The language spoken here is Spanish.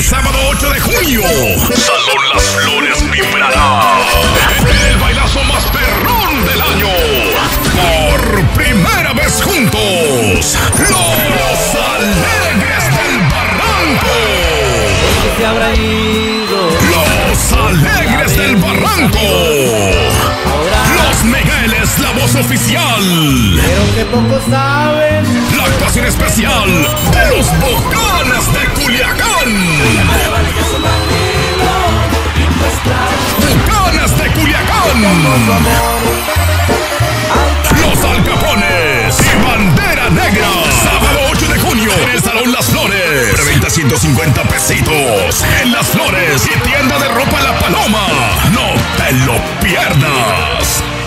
Este sábado 8 de junio, Salón Las Flores vibrará. El bailazo más perrón del año. Por primera vez juntos, los alegres del barranco. se habrá ido. Los alegres del barranco. Los Migueles, la voz oficial. Pero que poco saben. La actuación especial de los Bocanes Los Alcapones y Bandera Negra. Sábado 8 de junio en el Salón Las Flores. Preventa 150 pesitos en Las Flores y tienda de ropa La Paloma. No te lo pierdas.